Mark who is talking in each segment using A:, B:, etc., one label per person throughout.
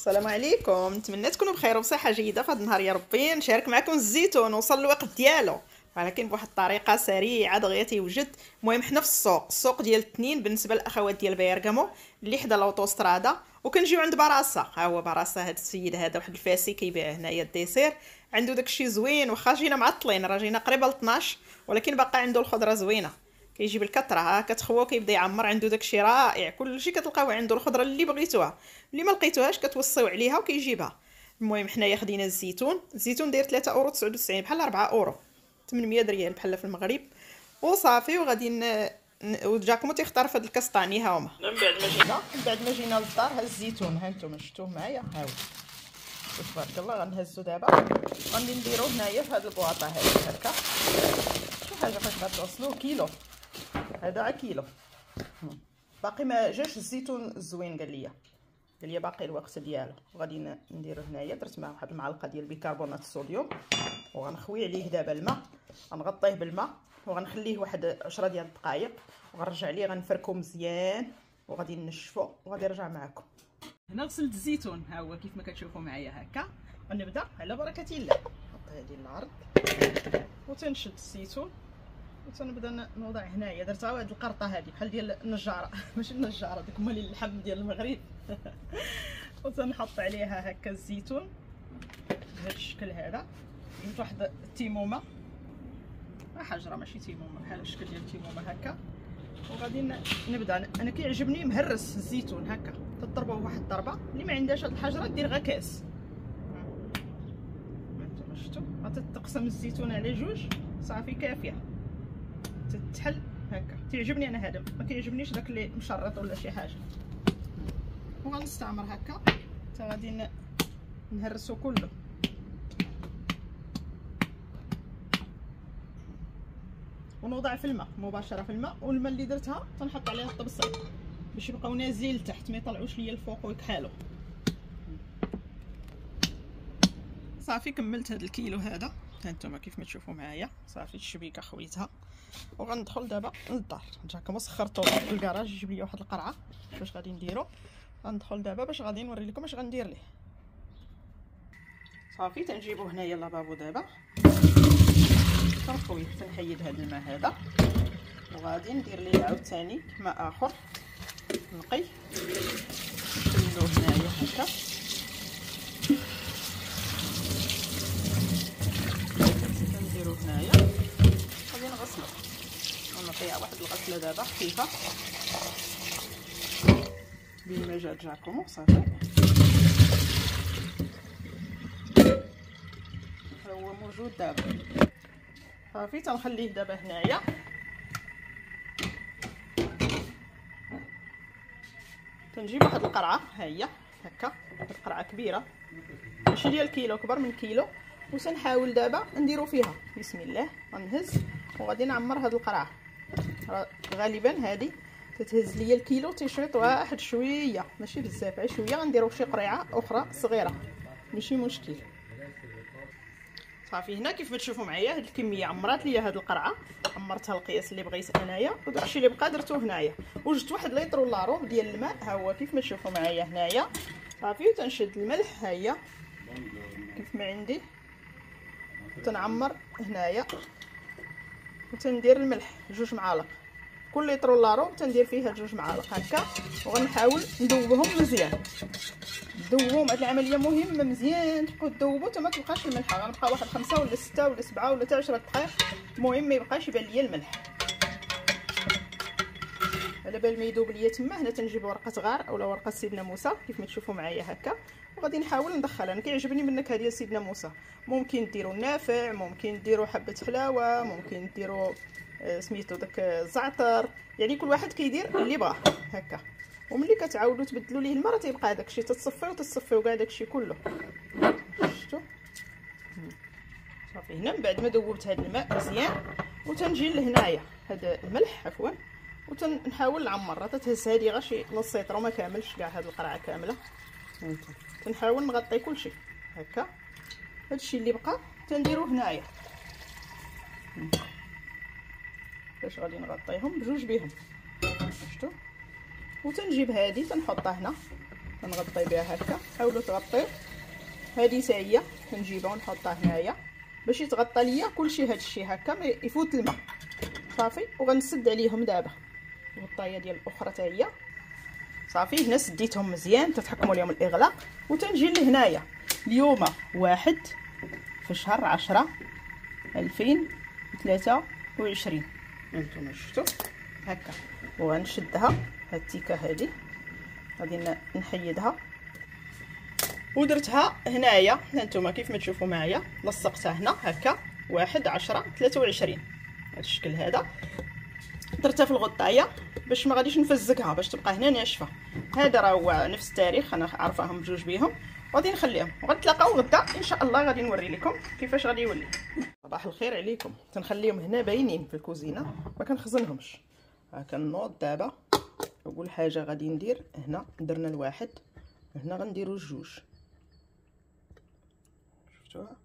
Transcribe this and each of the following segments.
A: السلام عليكم. نتمنى تكونوا بخير وبصحه جيدة في هذا النهار يا ربي. نشارك معكم الزيتون وصل الوقت ديالو. ولكن بواحد الطريقة سريعة دغيا تيوجد. المهم حنا في السوق. السوق ديال الاثنين بالنسبة للأخوات ديال بيرغامو اللي حدا l'autostrada وكنجيو عند براسه ها هو براسه هذا السيد هذا واحد الفاسي كيبيع هنايا ال dessert. عنده داكشي زوين واخا جينا معطلين. راه جينا قريبه ل 12 ولكن باقا عنده الخضرة زوينة. كيجيب الكثرة ها كتخوى كيبدا يعمر عنده داكشي رائع كلشي كتلقاو عنده الخضرة اللي بغيتوها. اللي ما لقيتوهاش كتوصيو عليها وكيجيبها. المهم حنايا خدينا الزيتون. الزيتون داير 3 أورو 99 بحال 4 أورو. 800 ريال بحال في المغرب. وصافي وغادي ن... وجاكمو تيختار في هاد الكاستاني ها هما. من بعد ما جينا. من بعد ما جينا للدار ها الزيتون. ها نتوما شفتوه معايا؟ ها هو. تبارك الله غنهزو دابا. غادي نديرو هنايا في هاد البواطة هادي هكا. شي حاجة فاش غتوصلوه كيلو. هذا كيلو باقي ما جاش الزيتون الزوين قال لي. قال لي باقي الوقت ديالو. غادي نديرو هنايا درت معاه واحد المعلقة ديال بيكربونات الصوديوم. وغنخوي عليه دابا الماء. غنغطيه بالماء. وغنخليه واحد 10 ديال الدقائق وغنرجع ليه غنفركو مزيان. وغادي نشفو. وغادي نرجع معكم هنا غسلت الزيتون. ها هو كيف ما كتشوفوا معايا هكا. غنبدأ. على بركة الله. نحط هذه الأرض وتنشد الزيتون. وتنبدأ نوضع هنايا. درتها واحد القرطة هذه بحال ديال النجارة. ماشي النجارة ديك هما اللحم ديال المغرب. وتنحط عليها هكا الزيتون. بهذا الشكل هذا. جبت واحد التيمومة. حجرة ماشي تيمومة بحال الشكل ديال التيمومة هكا. وغادي نبدأ. أنا كيعجبني مهرس الزيتون هكا. تضربوه واحد الضربة. اللي ما عندهاش هاد الحجرة دير غير كاس. شفتوا؟ غتتقسم الزيتون على جوج. صافي كافية. تتحل هكا. تعجبني أنا هذا. ما كيعجبنيش داك اللي مشرط ولا شي حاجة. وغنستعمر هكا. حتى غادي نهرسو كله. ونوضع في الماء مباشرة في الماء. والماء اللي درتها تنحط عليها الطبسيل باش يبقاو نازلين لتحت ما يطلعوش ليا الفوق ويكحالوا صافي كملت هذا الكيلو هذا. هانتوما كيف ما تشوفوا معايا. صافي الشبيكة خويتها. وغندخل دابا للدار. جاكم سخرتو في الكراج يجيب لي واحد القرعة باش غادي نديرو؟ غندخل دابا باش غادي نوري لكم اش غندير ليه. صافي تنجيبو هنايا لابابو دابا. تنخوي تنحيد هذا الماء هذا. وغادي ندير ليه عاوتاني ماء آخر. نقي. نشيلو هنايا هكا نديرو هنايا غادي نغسلو ونعطيها الغسله دابا خفيفه بما جات جاكم صافي هو موجود دابا. صافي تنخليه دابا هنايا. تنجيب واحد القرعة ها هي هكا. القرعة كبيرة. ماشي ديال كيلو كبر من كيلو. وسنحاول دابا نديرو فيها. بسم الله غنهز. وغادي نعمر هاد القرعة. غالبا هادي تتهز ليا الكيلو تيشريط واحد شوية ماشي بزاف غير شوية غنديرو شي قريعة أخرى صغيرة ماشي مشكل. صافي هنا كيف ما تشوفوا معايا هاد الكمية عمرات ليا هاد القرعة عمرتها القياس اللي بغيت أنايا وداكشي اللي بقى درتو هنايا. وجدت واحد ليطر ولا روب ديال الماء ها هو كيف ما تشوفوا معايا هنايا. صافي وتنشد الملح ها هي. كيف ما عندي. تنعمر هنايا وتندير الملح جوج معالق. كل لتر ولا روب تندير فيها جوج معالق هكا وغنحاول ندوبهم مزيان. دوبهم هاد العملية مهمة مزيان. تبقاو تذوبوا حتى ما تبقاش الملحة غنبقى واحد خمسة ولا ستة ولا سبعة ولا حتى 10 دقائق المهم ما يبقاش يبان ليا الملح. على بال ما يذوب ليا تما هنا تنجيب ورقة غار أولا ورقة سيدنا موسى كيف ما تشوفوا معايا هكا. وغادي نحاول ندخلها. أنا كيعجبني من النكهه ديال سيدنا موسى. ممكن ديروا النافع ممكن ديروا حبة حلاوة ممكن ديروا سميتو داك الزعتر. يعني كل واحد كيدير اللي بغاه هكا. وملي كتعاودوا تبدلوا ليه الماء تيبقى داكشي تتصفيو تتصفيو كاع داكشي كله. شفتوا صافي. هنا من بعد ما ذوبت هذا الماء مزيان وتنجي لهنايا هذا الملح عفوا وتنحاول نعمر راه تتهز هذه غير شي نص لتر وما كاملش كاع هاد القرعة كاملة. تنحاول نغطي كلشي هكا. هادشي اللي بقى تنديرو هنايا. باش غادي نغطيهم؟ بجوج بهم شفتوا وتنجيب هذه تنحطها هنا. كنغطي بها هكا. حاولوا تغطيو. هذه حتى هي. كنجيبها ونحطها هنايا. باش يتغطى ليا كلشي هادشي هكا ما يفوت الماء. صافي؟ وغنسد عليهم دابا. الغطايه ديال الأخرى حتى هي. صافي؟ هنا سديتهم مزيان. تتحكموا لهم الإغلاق. وتنجي لهنايا. اليوم واحد في شهر عشرة ألفين وثلاثة وعشرين. هانتوما شفتوا؟ هكا. وغنشدها هاد التيكه هادي. غادي نحيدها. ودرتها هنايا. هانتوما كيف ما تشوفوا معايا لصقتها هنا هكا. واحد عشرة ثلاثة وعشرين. هاد الشكل هذا. درتها في الغطاية باش ما غاديش نفزقها باش تبقى هنا ناشفة. هذا راه هو نفس التاريخ أنا عارفاهم بجوج بيهم. غادي نخليهم. وغنتلاقاو غدا إن شاء الله غادي نوري لكم كيفاش غادي يولي. صباح الخير عليكم. تنخليهم هنا باينين في الكوزينة ما كنخزنهمش. ها كنوض دابا. أول حاجة غادي ندير هنا درنا الواحد. هنا غنديرو الجوج. شفتوها؟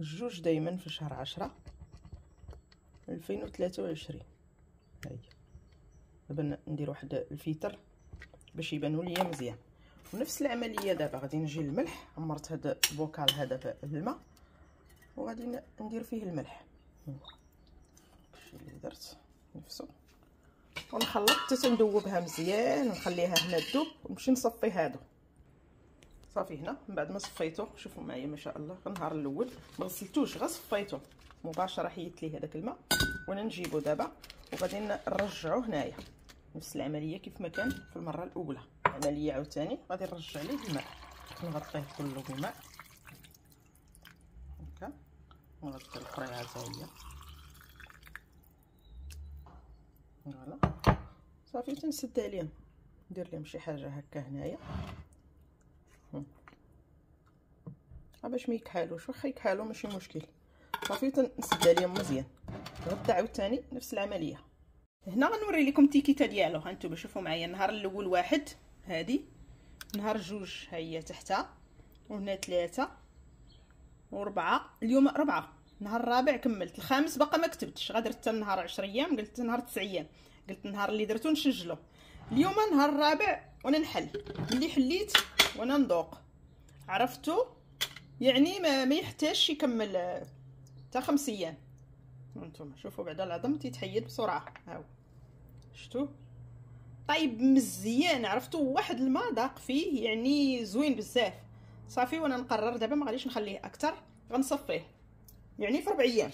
A: الجوج دائما في شهر عشرة ألفين وثلاثة وعشرين. هاي. دابا ندير واحد ال feutre باش يبانوا ليا مزيان. ونفس العملية دابا غادي نجي الملح عمرت هذا ال bocal هذا بالماء وغادي ندير فيه الملح. هادشي اللي درت نفسه. ونخلط حتى ندوبها مزيان ونخليها هنا تذوب ونمشي نصفي هادو. صافي هنا من بعد ما صفيته شوفوا معايا ما شاء الله النهار الأول ما غسلتوش غير صفيته مباشرة حيدت ليه هذاك الماء وأنا نجيبو دابا وغادي نرجعو هنايا. نفس العملية كيف ما كان في المرة الأولى. عملية عاوتاني غادي نرجع ليه الماء نغطيه كله بالماء. الاخرى حتى هي فوالا. صافي تنسد عليهم. ندير لهم شي حاجة هكا هنايا. باش ما يكحالوش. واخا يكحالو ماشي مشكل. صافي تنسد عليهم مزيان. غدا عاوتاني نفس العملية. هنا غنوري لكم التيكيته ديالو. ها نتوما شوفوا معايا. النهار الأول واحد هادي. نهار جوج ها هي تحتها. وهنا ثلاثة وربعة اليوم ربعة. النهار الرابع كملت. الخامس باقا ما كتبتش. غادرت حتى النهار عشر أيام قلت نهار تسع أيام. قلت النهار اللي درتو نسجلو اليوم نهار الرابع وأنا نحل. ملي حليت وأنا نذوق عرفتو؟ يعني ما, ما يحتاجش يكمل حتى خمس أيام. هانتوما شوفوا بعدا العظم تيتحيد بسرعة. هاو. شفتوا طيب مزيان. عرفتوا واحد الماء داق فيه يعني زوين بزاف. صافي وأنا نقرر دابا ما غاديش نخليه أكثر غنصفيه. يعني في ربع أيام.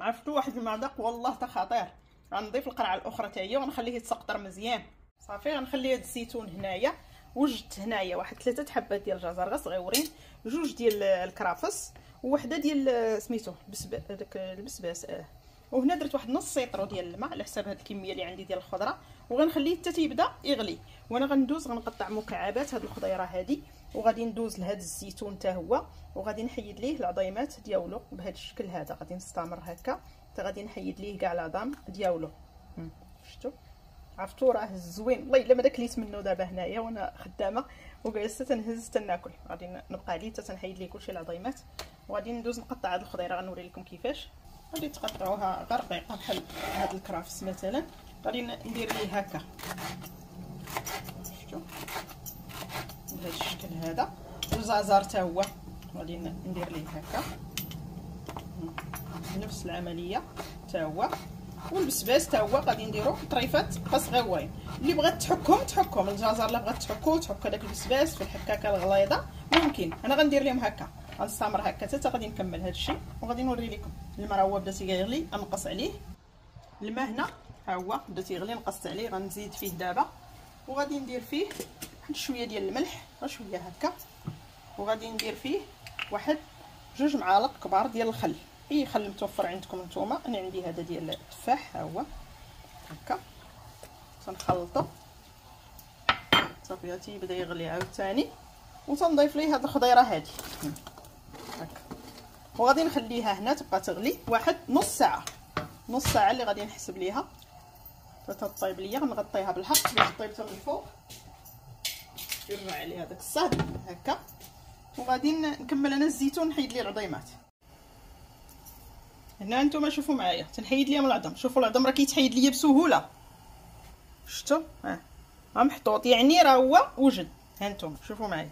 A: عرفتوا واحد المذاق والله تا خطير. غنضيف القرعة الأخرى حتى هي ونخليه يتسقطر مزيان. صافي غنخلي هاد الزيتون هنايا وجدت هنايا واحد ثلاثة حبات ديال الجزر غير صغيورين جوج ديال الكرافس ووحدة ديال سميتو بسباس داك البسباس آه. وهنا درت واحد نص يطرو ديال الماء على حساب هاد الكمية اللي عندي ديال الخضرة. وغنخليه حتى تيبدا يغلي. وأنا غندوز غنقطع مكعبات هاد الخضيرة هادي وغادي ندوز لهاد الزيتون حتى هو وغادي نحيد ليه العظيمات ديالو بهذا الشكل هذا. غادي نستمر هكا حتى غادي نحيد ليه كاع العظام ديالو. شفتوا عرفتوا راه زوين. والله الا ما داكليت منه دابا هنايا وأنا خدامة وجالسه تنهز تناكل غادي نبقى عليه حتى تنحيد ليه كلشي العظيمات وغادي ندوز نقطع هاد الخضيرة غنوري لكم كيفاش. غادي تقطعوها غير رقيقه بحال هاد الكرافس مثلا. غادي ندير ليه هكا. شفتوا؟ بهذا الشكل هذا. الزعزر حتى هو. غادي ندير ليه هكا. نفس العملية حتى هو. والبسباس حتى هو غادي نديرو طريفات صغيورين اللي بغات تحكهم تحكهم. الجزر اللي بغات تحكو تحك هذاك البسباس في الحكاكة الغليظة. ممكن. أنا غندير لهم هكا. غنستمر هكا. حتى غادي نكمل هذا الشيء. وغادي نوري لكم. الماء هو بدا تيغلي غنقص عليه. الماء هنا. ها هو. بدا تيغلي نقصت عليه غنزيد فيه دابا. وغادي ندير فيه واحد شوية ديال الملح شوية هكا. وغادي ندير فيه واحد جوج معالق كبار ديال الخل. أي خل متوفر عندكم نتوما. أنا عندي هذا ديال التفاح ها هو. هكا. تنخلطو. صافي تيبدا يغلي عاوتاني. وتنضيف ليه هاد الخضيرة هادي. هكا. وغادي نخليها هنا تبقى تغلي واحد نص ساعة. نص ساعة اللي غادي نحسب ليها. تطيب ليا. غنغطيها بالحق باش طيب من الفوق. يرجع عليها داك الصهد هكا. وغادي نكمل أنا الزيتون نحيد ليه العظيمات. هنا نتوما شوفوا معايا. تنحيد ليهم العظم. شوفوا العظم راه كيتحيد ليا بسهولة. شفتوا؟ ها. ها محطوط. يعني راه هو وجد ها نتوما. شوفوا معايا.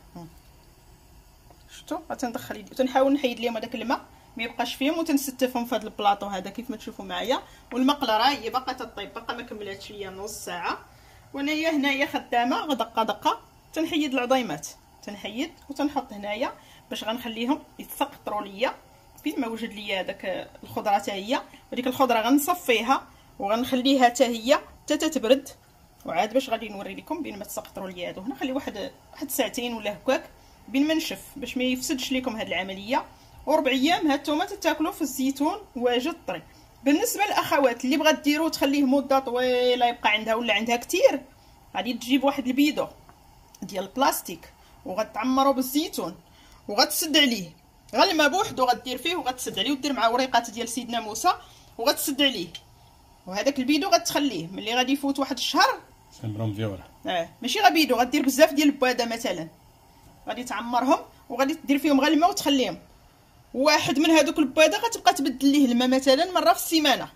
A: شفتوا؟ غتندخل يدي تنحاول نحيد ليهم هذاك الماء. ما يبقاش فيهم وتنستفهم في هذا البلاطو هذا كيف ما تشوفوا معايا. والمقله راه هي باقا تطيب باقا ما كملاتش ليا نص ساعة. وانايا هنايا خدامة دقه دقه تنحيد العظيمات تنحيد وتنحط هنايا باش غنخليهم يتسقطروا ليا. فين ما وجد ليا داك الخضرة حتى هي. وديك الخضرة غنصفيها وغنخليها حتى هي حتى تتبرد. وعاد باش غادي نوري لكم بين ما تسقطروا ليا هادو. هنا خلي واحد واحد ساعتين ولا هكاك بين ما نشف باش ما يفسدش لكم هاد العملية. وربع أيام هاد التومه تاكلوا في الزيتون واجد طري بالنسبة للأخوات اللي بغات ديرو تخليه مدة طويلة يبقى عندها ولا عندها كتير غادي تجيب واحد البيدو ديال البلاستيك وغتعمرو بالزيتون وغتسد عليه. غير الماء بوحدو غدير فيه وغتسد عليه ودير معاه وريقات ديال سيدنا موسى وغتسد عليه. وهذاك البيدو غتخليه. ملي غادي يفوت واحد الشهر
B: سمبرهم فيورا.
A: آه ماشي غير بيدو غدير بزاف ديال البوادة مثلا. غادي تعمرهم وغادي دير فيهم غير الماء وتخليهم. واحد من هذوك البواده غتبقى تبدل ليه الماء مثلا مرة في السيمانة.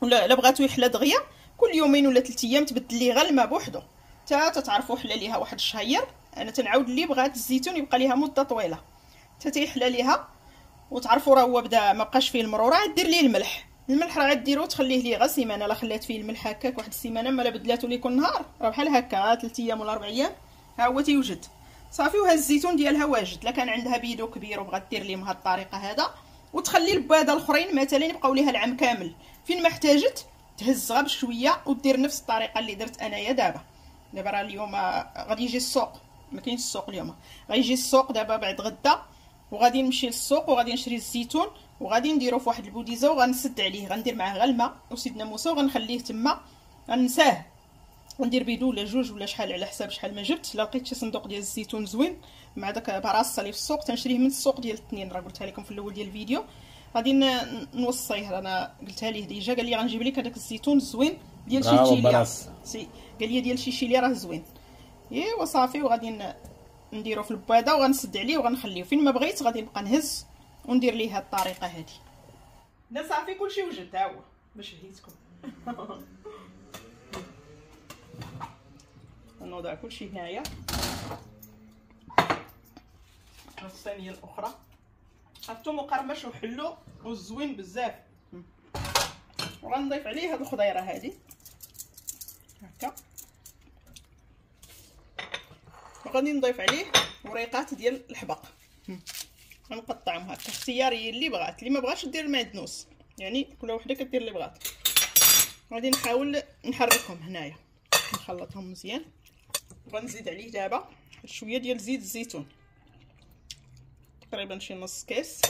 A: ولا الا بغاتو يحلى دغيا كل يومين ولا ثلاث أيام تبدل ليه غير الماء بوحدو. حتى تتعرفوا حلى ليها واحد الشهير. أنا تنعاود اللي بغات الزيتون يبقى ليها مدة طويلة. حتى تيحلى ليها. وتعرفوا راه هو بدا ما بقاش فيه المرور عاد دير ليه الملح. الملح راه غديرو تخليه ليه غير سيمانة. لا خلات فيه الملح هكاك واحد السيمانة مالا بدلاتو ليه كل نهار. راه بحال هكا 3 أيام ولا 4 أيام. ها هو تيوجد. صافي وها الزيتون ديالها واجد. لا كان عندها بيدو كبير وبغات دير ليه بهذه الطريقة هذا. وتخلي البواده الأخرين مثلا يبقاو ليها العام كامل. فين ما احتاجت تهز غير بشويه ودير نفس الطريقة اللي درت أنايا دابا. دابا راه اليوم غادي يجي السوق. ما كاينش السوق اليوم. غيجي السوق دابا بعد غدا. وغادي نمشي للسوق وغادي نشري الزيتون. وغادي نديرو في واحد البوديزة وغنسد عليه. غندير معاه غير الماء وسيدنا موسى وغنخليه تما. غنساه. وندير بيدو ولا جوج ولا شحال على حساب شحال ما جبت لا لقيت شي صندوق ديال الزيتون زوين مع داك براصه اللي في السوق تنشريه من السوق ديال الاثنين راه قلتها لكم في الأول ديال الفيديو. غادي نوصيه أنا قلتها ليه déjà قال لي غنجيب لك هذاك الزيتون الزوين ديال شيشيليا. سي قال لي ديال شيشيليا راه زوين. ايوا صافي وغادي نديرو في البواده وغنسد عليه وغنخليه. فين ما بغيت غادي نبقى نهز وندير ليه هاد الطريقة هادي. لا صافي كلشي وجد ها هو. باش هيتكم نوضع كلشي هنايا. الصينيه الأخرى. حطو مقرمش وحلو وزوين بزاف. وغنضيف عليه هاد الخضيرة هادي. هكا. وغادي نضيف عليه وريقات ديال الحبق. غنقطعهم هكا. اختياري اللي بغات. اللي ما بغاش دير المعدنوس يعني كل وحدة كدير اللي بغات. غادي نحاول نحركهم هنايا. نخلطهم مزيان. وغنزيد عليه دابا شوية ديال زيت الزيتون. تقريبا شي نص كاس.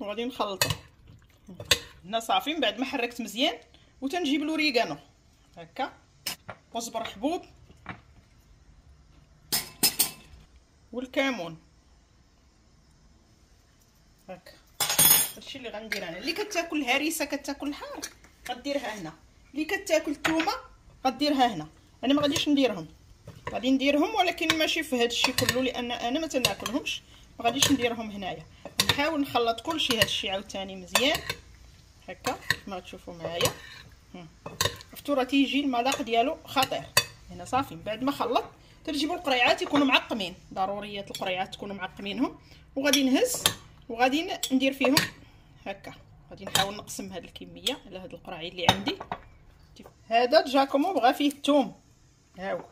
A: وغادي نخلطو. هنا صافي من بعد ما حركت مزيان وتنجيب الاوريغانو هكا. وصبر حبوب. والكمون. هكا. هادشي اللي غندير أنا. اللي كتاكل هريسة كتاكل الحار غديرها هنا. اللي كتاكل الثومه غديرها هنا. أنا ما غاديش نديرهم. غادي نديرهم ولكن ماشي في هذا الشيء كله لأن أنا ما تناكلهمش. ما غاديش نديرهم هنايا. نحاول نخلط كلشي هذا الشيء عاوتاني مزيان. هكا كما تشوفوا معايا. الفطورة تيجي المذاق ديالو خطير. هنا صافي من بعد ما خلط تجيبوا القريعات يكونوا معقمين. ضروريات القريعات تكونوا معقمينهم. وغادي نهز وغادي ندير فيهم هكا. غادي نحاول نقسم هذه الكمية على هاد القرعي اللي عندي. هذا جاكومو بغا فيه الثوم ها هو.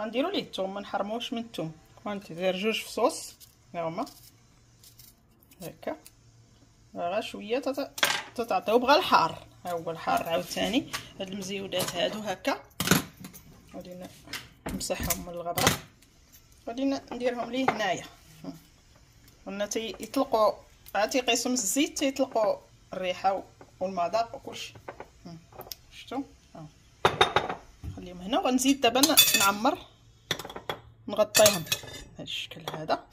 A: غنديروا ليه الثوم ما نحرموش من الثوم غندير جوج فصوص ها هما. هكا. غا شوية تتعطيو بغا الحار. ها هو الحار عاوتاني. هاد المزيودات هادو هكا. غادي نمسحهم من الغبرة. غادي نديرهم ليه هنايا. قلنا تيطلقوا عاد تيقيسوا الزيت تيطلقوا الريحة والمذاق وكلشي. شفتوا خليهم هنا. وغنزيد دابا نعمر. نغطيهم. بهذا الشكل هذا.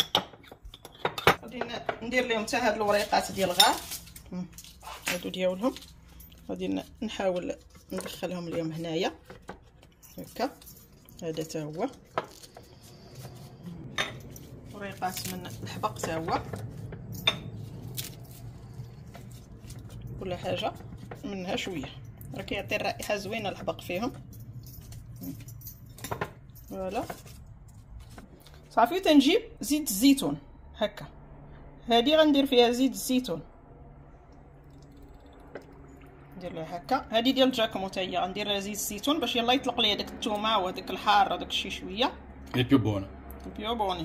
A: غادي ندير لهم حتى هاد الوريقات ديال الغار. هادو ديالهم. غادي نحاول ندخلهم اليوم هنايا. هكا. هذا تا هو. وريقات من الحبق تا هو. كل حاجة منها شوية. راه كيعطي الرائحة زوينة الحبق فيهم. فوالا. صافي تنجيب زيت الزيتون هكا. هادي غندير فيها زيت الزيتون. ندير لها هكا. هادي ديال جاكومو حتى هي غندير لها زيت الزيتون باش يلا يطلق لي داك الثومه وداك الحار وداك الشي
B: شوية. è
A: più buono.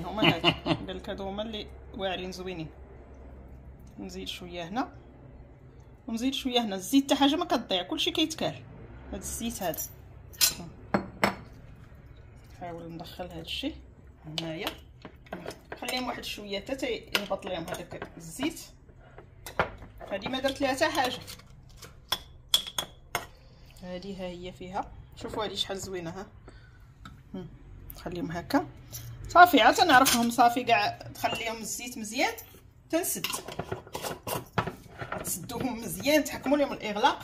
A: هما هادو هما اللي واعرين زوينين. نزيد شوية هنا. ونزيد شوية هنا. الزيت حتى حاجة ما كتضيع كلشي كيتكال. هاد الزيت هذا نحاول ندخل هاد الشيء هنايا. خليهم واحد شوية حتى يهبط ليهم هذاك الزيت. هادي ما درت ليها حتى حاجة. هادي ها هي فيها. شوفوا هادي شحال زوينة ها. نخليهم هكا. صافي عاد تنعرفهم. صافي كاع تخليهم الزيت مزيان تنسد. تسدوهم مزيان تحكموا لهم الإغلاق.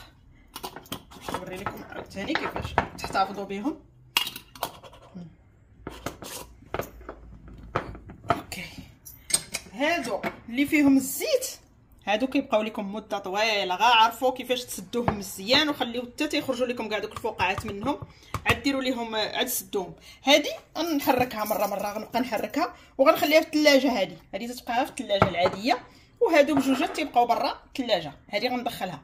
A: نوري لكم عاوتاني كيفاش تحتفظوا بهم. أوكي. هادو اللي فيهم الزيت هادو كيبقاو لكم مدة طويلة. غا عرفوا كيفاش تسدوهم مزيان وخليو حتى تيخرجوا لكم كاع دوك الفقاعات منهم. عاد ديروا ليهم عاد سدوهم. هادي غنحركها مرة مرة. غنبقى نحركها وغنخليها في الثلاجه هادي. هادي تتبقى في الثلاجه العادية. وهادو بجوجات تيبقاو برا الثلاجه هادي غندخلها.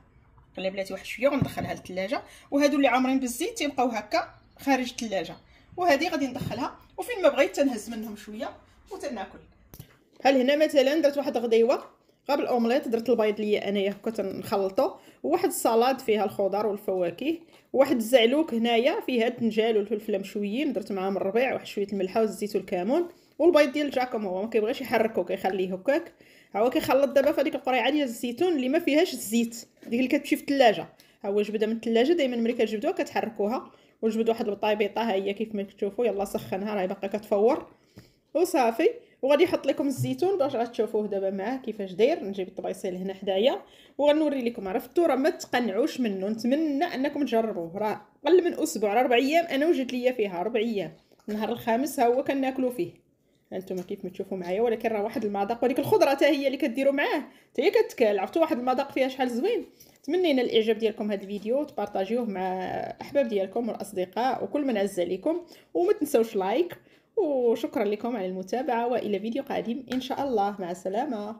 A: خليها بلاتي واحد شوية وندخلها للثلاجه وهادو اللي عامرين بالزيت تيبقاو هكا خارج الثلاجه وهادي غادي ندخلها. وفين ما بغيت تنهز منهم شوية وتناكل. بحال هنا مثلا درت واحد الغديوه قبل الاومليط درت البيض ليا أنايا هكا تنخلطو. وواحد السلطه فيها الخضر والفواكه. وواحد الزعلوك هنايا فيها التنجال والفلفله مشويين. درت معاهم الربيع واحد شوية الملحة والزيت والكمون. والبيض ديال جاكومو هو ما كيبغيش يحركو كيخليه هكاك. هو كيخلط دابا في القريعة ديال الزيتون اللي ما فيهاش الزيت ديك اللي كتمشي في الثلاجه ها هو جبدها من الثلاجه دائما ملي كتجبدوها كتحركوها وجبد واحد البطيبيطه ها هي كيف ما كتشوفوا يلا سخنها راهي باقا كتفور. وصافي وغادي نحط لكم الزيتون باش غتشوفوه دابا معاه كيفاش داير. نجيب الطبيصيل هنا حدايا وغنوري لكم. عرفتوا راه ما تقنعوش منه. نتمنى أنكم تجربوه. راه قل من أسبوع راه أربع أيام أنا وجدت ليا فيها أربع أيام. النهار الخامس ها هو كناكلو فيه. هانتوما كيف ما تشوفوا معايا ولكن راه واحد المذاق وديك الخضرة حتى هي اللي كديروا معاه. حتى هي كتكال. عرفتوا واحد المذاق فيها شحال زوين؟ تمنينا الإعجاب ديالكم هذا الفيديو وتبارطاجيوه مع أحباب ديالكم والأصدقاء وكل من عز عليكم. وما تنسوش لايك وشكرا لكم على المتابعة وإلى فيديو قادم إن شاء الله. مع السلامة.